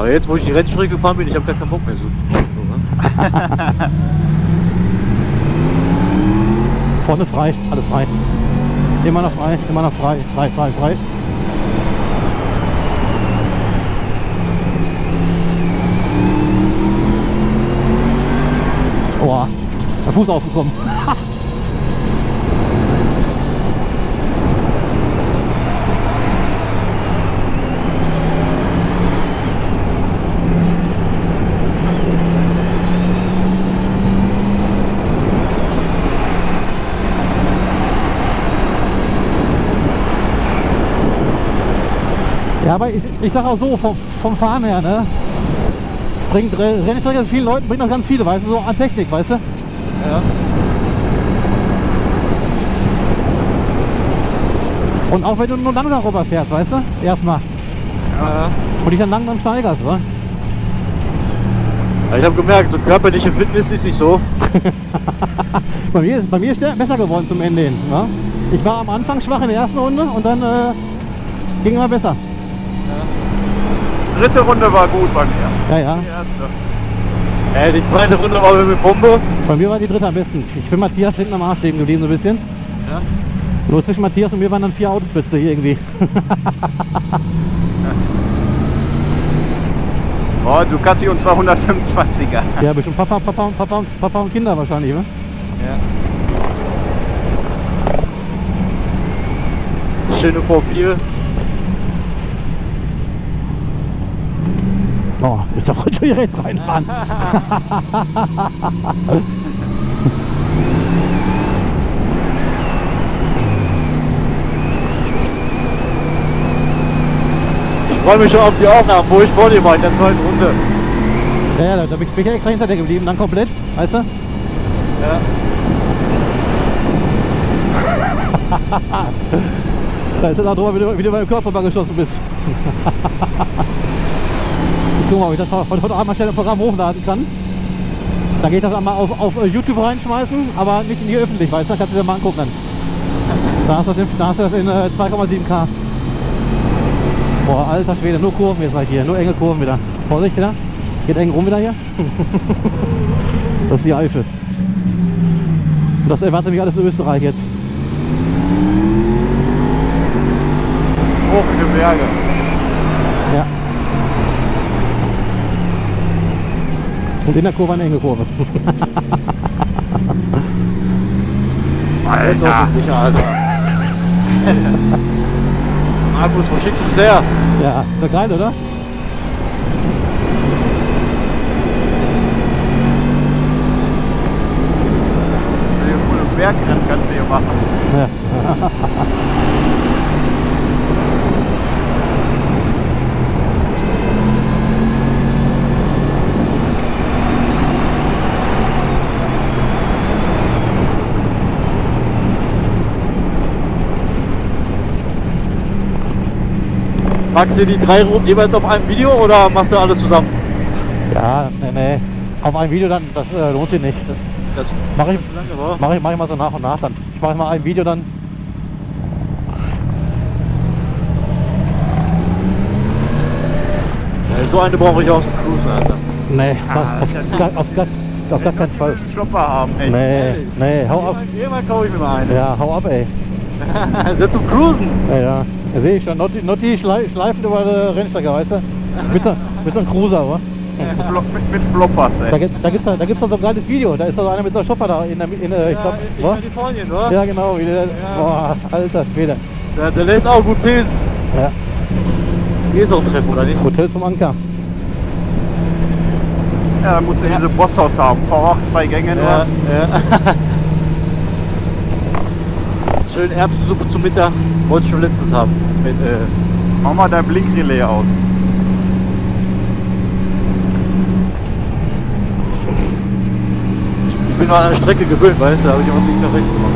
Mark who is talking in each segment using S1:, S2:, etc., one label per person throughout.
S1: Aber jetzt, wo ich die Rennstrecke gefahren bin, ich habe gar keinen Bock mehr so oder?
S2: Vorne frei, alles frei. Immer noch frei, immer noch frei, frei, frei, frei. Boah, der Fuß aufgekommen. Ja, aber ich, ich sag auch so, vom, vom Fahren her, ne? Bringt Re- Rennstrecke vielen Leuten, bringt das ganz viele, weißt du, so an Technik, weißt du?
S1: Ja.
S2: Und auch wenn du nur langsam rüberfährst, weißt du? Erstmal.
S1: Ja.
S2: Und dich dann langsam steigerst, wa?
S1: Ja, Ich habe gemerkt, so körperliche Fitness ist nicht so.
S2: Bei mir ist bei mir ist der besser geworden zum Ende hin. Ja? Ich war am Anfang schwach in der ersten Runde und dann äh, ging immer besser.
S3: Dritte Runde war gut bei mir.
S2: Ja, ja.
S3: Die erste.
S1: Äh, die zweite Runde war mit Bombe.
S2: Bei mir war die dritte am besten. Ich bin Matthias hinten am Arsch stehen geblieben so ein bisschen.
S1: Ja.
S2: Nur zwischen Matthias und mir waren dann vier Autos plötzlich irgendwie.
S3: Oh, Ducati und 225er.
S2: Ja, bestimmt Papa, Papa, und Papa, und Papa und Kinder wahrscheinlich, ne?
S1: Ja. Schöne V4.
S2: Oh, jetzt da wollte ich hier rechts reinfahren.
S1: Ich freue mich schon auf die Aufnahmen, wo ich vor dir war in der zweiten Runde.
S2: Ja, ja, da bin ich, extra hinter dir geblieben, dann komplett, weißt du?
S1: Ja.
S2: Da ist jetzt auch drüber, wie du, wie du beim Körper mal geschossen bist. ich gucke mal, ob ich das heute, heute Abend mal schnell ein Programm hochladen kann. Dann geht das einmal auf, auf äh, YouTube reinschmeißen, aber nicht in die öffentlich, weißt du? Kannst du dir mal angucken dann. Da hast du das in, da hast du das in äh, 2,7K. Boah, alter Schwede, nur Kurven jetzt halt hier, nur enge Kurven wieder. Vorsicht wieder, geht eng rum wieder hier. das ist die Eifel. Und das erwartet mich alles in Österreich jetzt.
S3: Hoch in die Berge.
S2: Ja. Und in der Kurve eine enge Kurve.
S3: Alter.
S1: sicher, Alter. Markus, wo schickst du uns her?
S2: ja, ist doch geil, oder?
S3: Bergrennen kannst du hier machen.
S2: Ja.
S1: Magst du die drei Runden jeweils auf einem Video oder machst du alles zusammen?
S2: ja, nee, nee. Auf ein Video dann, das äh, lohnt sich nicht. Das
S1: Das
S2: mache ich, mach ich, mach ich mal so nach und nach dann. Ich mache mal ein Video dann.
S1: Ja, so eine brauche ich aus dem Cruisen, Alter.
S2: Nee,
S3: Ah,
S2: auf,
S3: das
S2: gar, auf, gar, auf gar keinen Fall.
S3: Einen Chopper haben, ey.
S2: Nee, nee, hau ab.
S1: Irgendwann kaufe ich mir mal eine.
S2: Ja, hau ab, ey.
S1: Das zum Cruisen.
S2: Ja, ja. Da sehe ich schon. Notti, Notti schlei, schleifen über die Rennstrecke, weißt du? Mit so, mit so einem Cruiser, oder?
S3: Mit, mit Floppers,
S2: Da,
S3: ey.
S2: gibt- da gibt es da, da gibt's da so ein geiles Video. Da ist da so einer mit so einem Shopper da in der, in, äh, ich
S1: Ja,
S2: glaub,
S1: in
S2: wa?
S1: Kalifornien, oder?
S2: Ja, genau. Der, Boah, alter Schwede.
S1: Der, der lässt auch gut pesen.
S2: Ja,
S1: Hier ist auch ein Treff, oder nicht?
S2: Hotel zum Anker.
S3: Ja, dann musst du diese Bosshaus haben. V8, zwei Gänge nur.
S1: Ja, ja. Schön Erbsensuppe zum Mittag. Wollte ich schon letztes haben. Mit, äh,
S3: Mach mal dein Blinkrelais aus.
S1: ich bin mal an der Strecke gewöhnt, weißt du, da habe ich immer Blick nach rechts gemacht.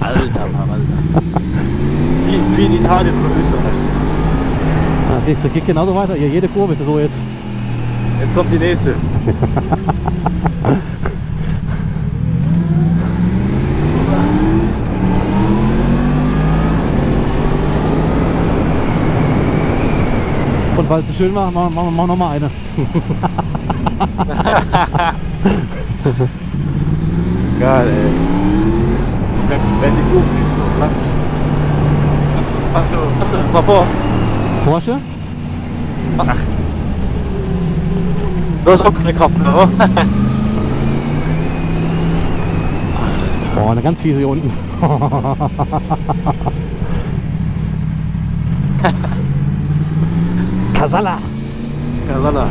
S1: Alter, Mann, Alter. Wie, wie in Italien oder Österreich.
S2: Es geht genauso weiter. Hier, jede Kurve ist so jetzt.
S1: Jetzt kommt die nächste.
S2: Und weil es so schön war, machen wir, machen wir noch mal eine.
S1: Geil, ey. Wenn, wenn die Kuchen nicht so lang. Warte, mal vor.
S2: Porsche?
S1: Ach. Du hast auch keine Kraft mehr, oder?
S2: Boah, eine ganz fiese hier unten. Kasala!
S1: Ja, Salla.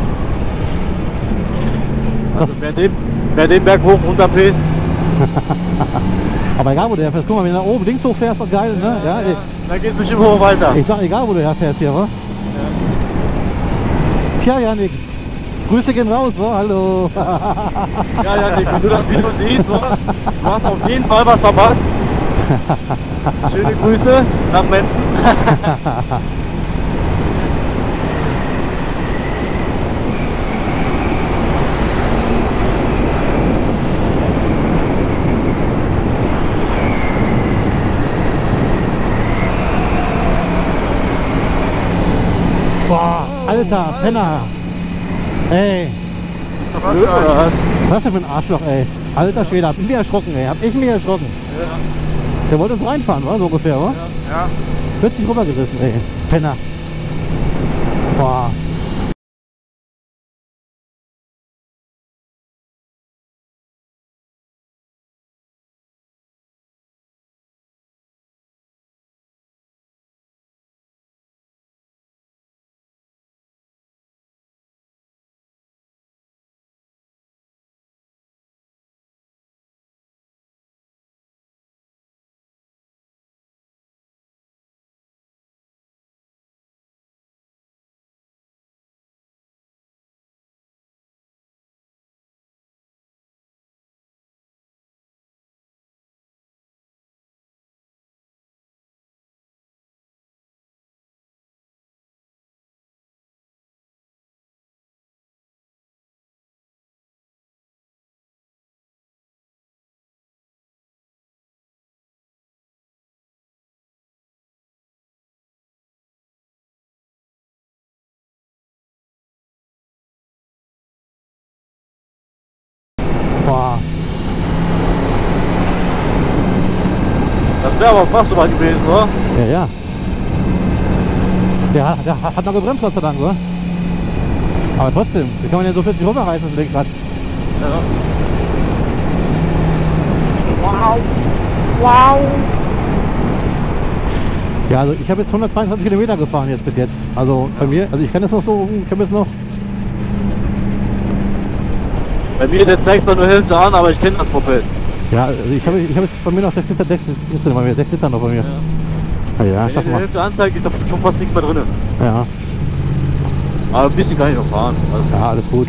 S2: Das-
S1: Also wer den, wer den Berg hoch runter pisst,
S2: Aber egal wo du herfährst, guck mal, wenn du nach oben links hochfährst, ist doch geil, ne? Ja, ich,
S1: dann geht's bestimmt hoch weiter.
S2: ich sag egal wo du herfährst hier, wa? Tja, Janik, Grüße gehen raus, wa? Hallo.
S1: Ja, ja, Nick, wenn du das Video siehst, wa? du hast auf jeden Fall was verpasst. Schöne Grüße nach Menden.
S2: Boah, alter Penner. Ey,
S1: Blöd, oder
S3: was?
S1: was?
S2: was für ein Arschloch, ey. Alter Schwede, hab ich mich erschrocken, ey. Hab ich mich erschrocken.
S1: Ja.
S2: Der wollte uns reinfahren, wa? So ungefähr, wa?
S3: Ja.
S2: Plötzlich rübergerissen, ey. Penner. Boah. Boah.
S1: Das wäre aber fast so weit gewesen, oder?
S2: Ja, ja. Der, hat- der hat noch gebremst, Gott sei Dank, oder? Aber trotzdem, wie kann man denn so plötzlich rüberreißen, das Lenkrad?
S1: Ja.
S2: Ja, also ich habe jetzt 122 Kilometer gefahren jetzt bis jetzt. Also bei mir, also ich kann jetzt noch so, ich habe jetzt noch,
S1: Bei mir, der zeigt zwar nur Hälfte an, aber ich kenne das Moped.
S2: ja, also ich habe ich habe jetzt bei mir noch 6 Liter, 6 Liter bei mir, 6 Liter noch bei mir. Ja, ja,
S1: Wenn
S2: schaffen
S1: die
S2: wir.
S1: Hälfte anzeigt, ist da schon fast nichts mehr drin.
S2: Ja,
S1: Aber ein bisschen kann ich noch fahren. Also,
S2: ja, alles gut.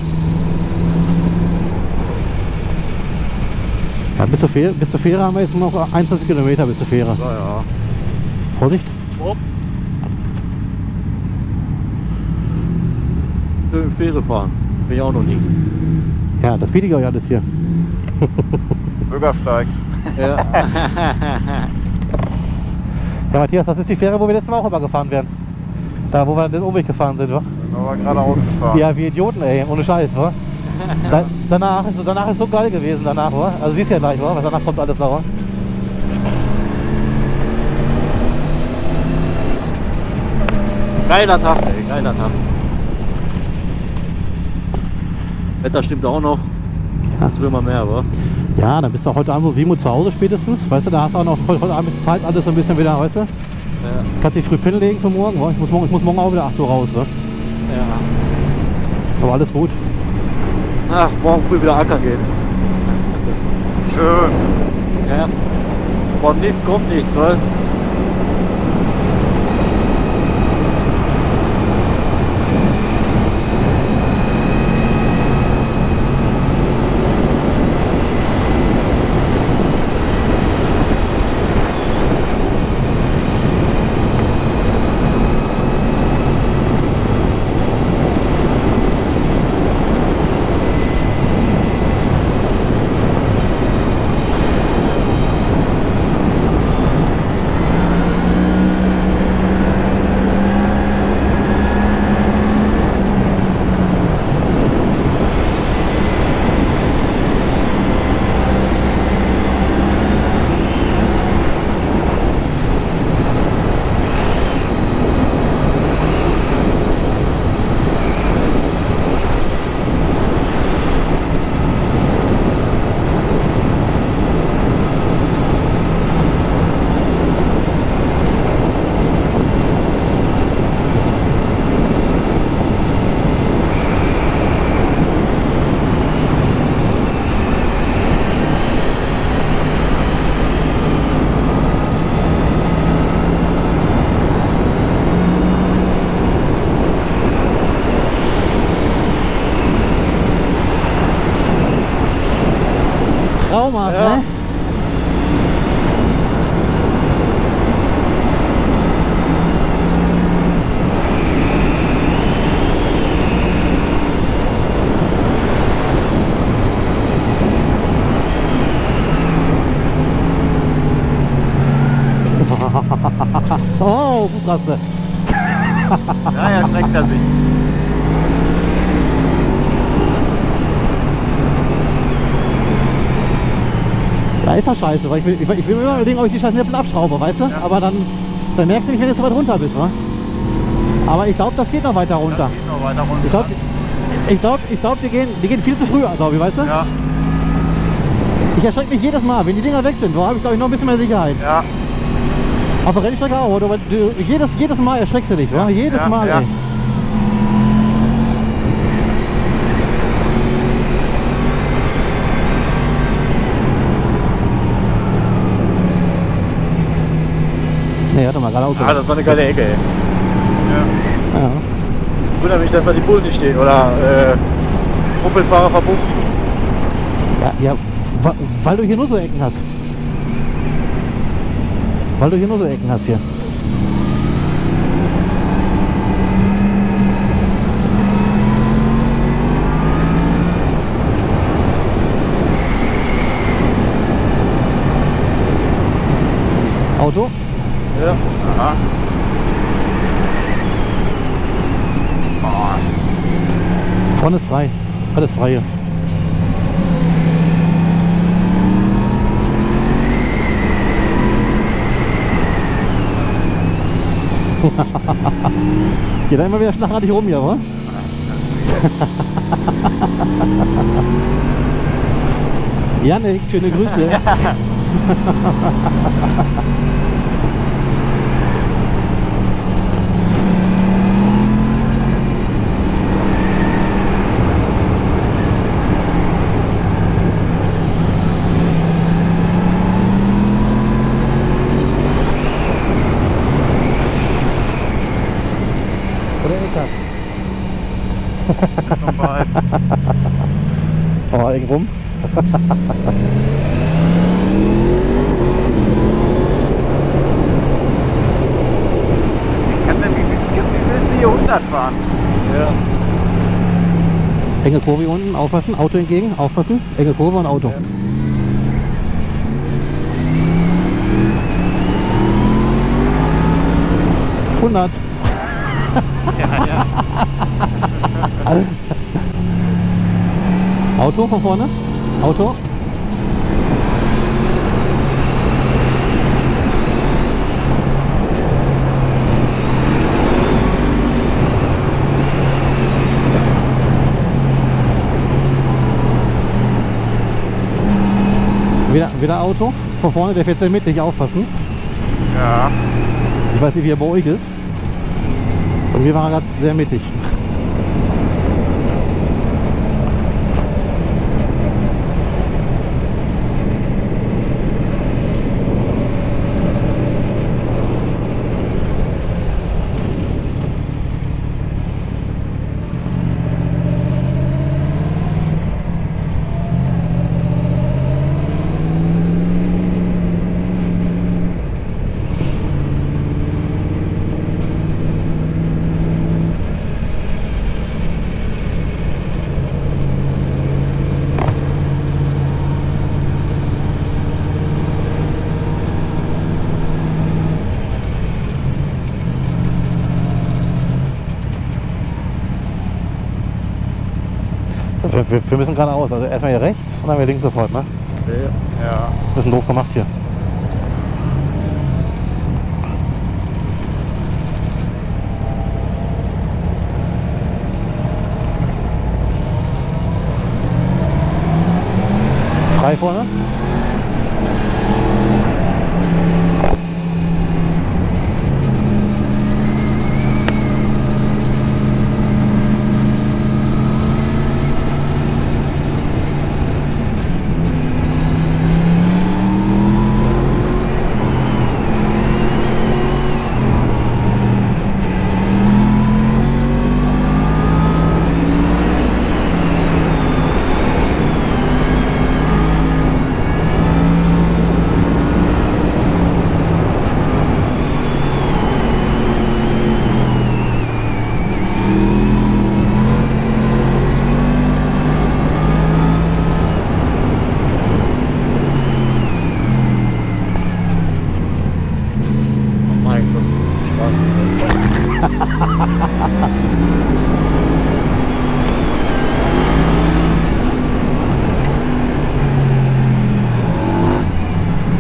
S2: Ja, bis zur Fähre, bis zur Fähre haben wir jetzt noch 21 Kilometer bis zur Fähre.
S1: ja, ja.
S2: Vorsicht.
S1: Hopp. Fähre fahren. Bin ich auch noch nie.
S2: Ja, das biete ich euch alles hier.
S3: Bürgersteig.
S1: Ja.
S2: Ja, Matthias, das ist die Fähre, wo wir letzte Woche mal gefahren wären. Da, wo wir den Umweg gefahren sind, wa?
S3: Da war geradeaus gefahren.
S2: Ja, wie Idioten, ey, ohne Scheiß, wa? Da, danach, ist, danach ist so geil gewesen, danach, wa? Also siehst ja gleich, wa? Was danach kommt alles noch, wa?
S1: Geiler Tag, ey, geiler Tag. Wetter stimmt auch noch. Das will man mehr, aber.
S2: Ja, dann bist du heute Abend so 7 Uhr zu Hause spätestens, weißt du, da hast du auch noch heute, Abend Zeit, alles so ein bisschen wieder, weißt du?
S1: Ja.
S2: Kannst dich früh pinnen legen für morgen? Ich muss morgen, ich muss morgen auch wieder 8 Uhr raus, wa?
S1: ja.
S2: Aber alles gut.
S1: Ach, morgen früh wieder Acker gehen. Also,
S3: Schön.
S1: ja. Von nichts kommt nichts, weil.
S2: Gemacht,
S1: Ja.
S2: ne? oh, Fußraste.
S3: Ja, erschreckt er sich.
S2: Das scheiße, weil ich will, ich, will- ich will überlegen, ob ich die scheiß Nippel abschraube, weißt du?
S3: Ja.
S2: Aber dann, dann merkst du nicht, wenn du zu weit runter bist, wa? Aber ich glaube, das geht noch weiter runter.
S3: Das geht noch weiter runter.
S2: Ich glaube, ich glaub, ich glaub, die, gehen, die gehen viel zu früh, glaube ich, weißt du?
S3: Ja,
S2: Ich erschrecke mich jedes Mal, wenn die Dinger weg sind. Da habe ich, glaube ich, noch ein bisschen mehr Sicherheit.
S3: ja.
S2: Auf der Rennstrecke auch, oder? Du, jedes, jedes Mal erschreckst du dich, wa? Jedes
S3: ja,
S2: Mal,
S3: ja.
S2: ey. Nee, warte mal, geradeaus.
S1: Ah, das war eine geile Ecke, ey.
S3: ja.
S2: ja.
S1: Wundert mich, dass da die Bullen nicht stehen. Oder äh, Rumpelfahrer verbunden.
S2: Ja, ja weil du hier nur so Ecken hast. Weil du hier nur so Ecken hast hier. Auto?
S1: Ja.
S3: Aha. Boah.
S2: Vorne ist frei. Alles frei. Geht immer wieder schlagartig rum hier, wa? Janik, schöne Grüße. Oder Eckart?
S3: Schon bald.
S2: Oh, eng rum.
S3: Wie kann du hier 100 fahren?
S1: Ja.
S2: Enge Kurve unten, aufpassen. Auto entgegen, aufpassen. Enge Kurve und Auto.
S1: Ja.
S3: Ja, ja.
S2: Auto von vorne. Auto. Wieder, wieder Auto. Von vorne, der fährt sehr mittig, aufpassen.
S3: Ja.
S2: Ich weiß nicht, wie er bei euch ist. Und wir waren gerade sehr mittig. Wir, wir, wir müssen geradeaus. Also erstmal hier rechts und dann wieder links sofort. Ne?
S3: Ja.
S2: Bisschen doof gemacht hier. Frei vorne?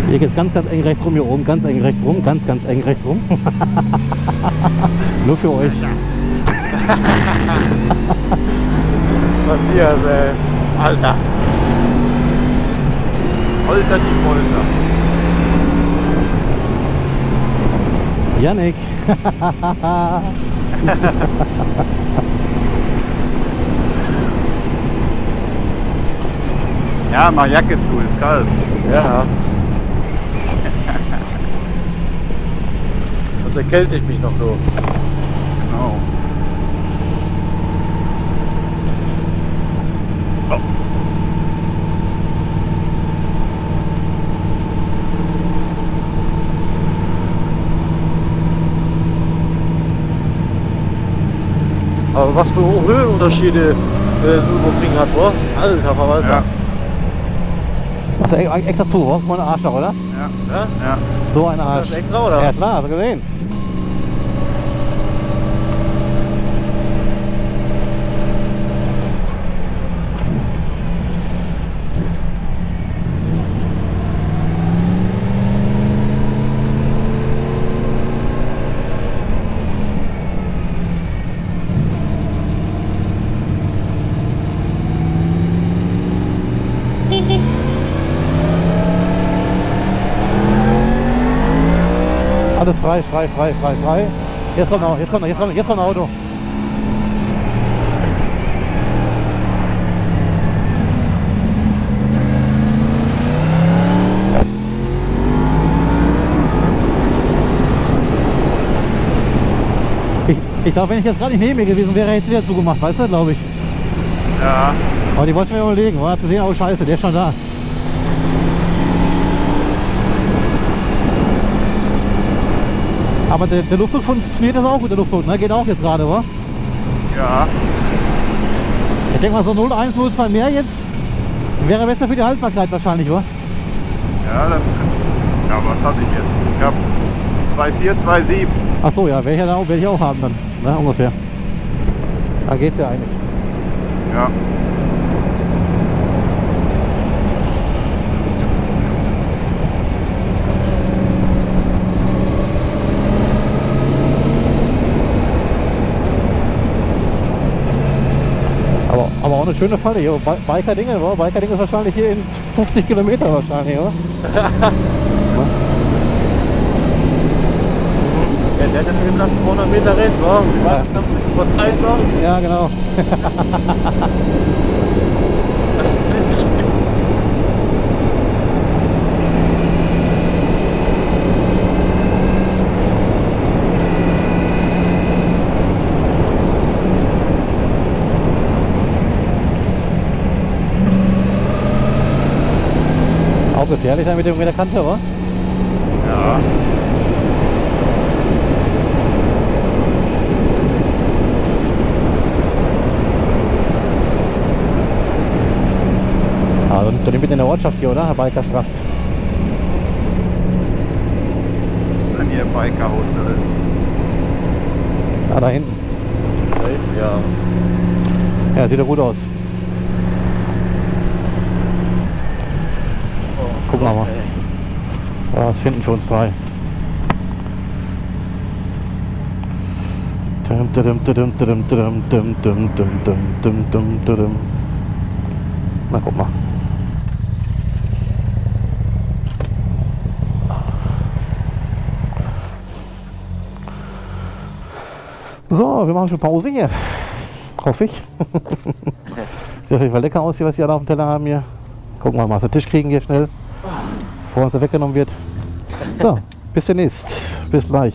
S2: Hier geht es ganz, ganz eng rechts rum, hier oben ganz eng rechts rum, ganz, ganz eng rechts rum. Nur für euch.
S1: Matthias, ey. Alter.
S3: Holter die Polter.
S2: Yannick.
S3: Ja, mach Jacke zu, ist kalt.
S1: Ja. Sonst erkälte ich mich noch so.
S3: Genau. Oh.
S1: Aber was für Höhenunterschiede äh, Nürburgring hat, boah. Alter Verwalter.
S3: Ja,
S2: Macht er e- extra zu, oder? Mal ein Arschloch, oder?
S3: ja,
S1: Ja?
S3: ja.
S2: So ein Arsch.
S1: Das extra, oder?
S2: Ja klar, hast du gesehen. Alles frei, frei, frei, frei, frei. Jetzt kommt noch, jetzt kommt noch, jetzt kommt jetzt kommt ein Auto. Ich, ich glaube, wenn ich jetzt gerade nicht neben mir gewesen wäre, hätte ich wieder zugemacht, weißt du, glaube ich.
S3: Ja,
S2: Aber die wollten schon überlegen, war hat gesehen, oh scheiße, der ist schon da. Aber der, der Luftdruck funktioniert jetzt auch gut, der Luftdruck, ne? Geht auch jetzt gerade, wa?
S3: ja.
S2: Ich denke mal so 0,1, 0,2 mehr jetzt wäre besser für die Haltbarkeit wahrscheinlich, wa?
S3: Ja, das Ja, was hatte ich jetzt? Ich habe 2,4, 2,7.
S2: Ach so, ja, ich, ja werde ich auch haben dann, ne? Ungefähr. Da geht's ja eigentlich.
S3: Ja.
S2: Aber, aber auch eine schöne Falle hier. Bi- Biker-Dinge, wa? Biker-Dinge ist wahrscheinlich hier in 50 Kilometer wahrscheinlich, oder?
S1: Ja, der hat ja gesagt 200 Meter rechts, wa? Wie war das dann? Ein bisschen verteilt aus?
S2: Ja, genau. Auch gefährlich dann mit, dem, mit der Kante, wa?
S3: Ja.
S2: Dann, dann mit in der Ortschaft hier, oder? Bikers Rast.
S3: Das ist an ihr Biker-Hotel.
S2: Ah, da hinten.
S1: Ja.
S2: Ja, sieht ja gut aus. gucken wir mal. Was finden für uns drei? Na, guck mal. So, wir machen schon Pause hier. Hoffe ich. Sieht auf jeden Fall lecker aus, hier, was wir da auf dem Teller haben hier. Gucken wir mal, was wir Tisch kriegen hier schnell bevor da weggenommen wird. So, bis demnächst. Bis gleich.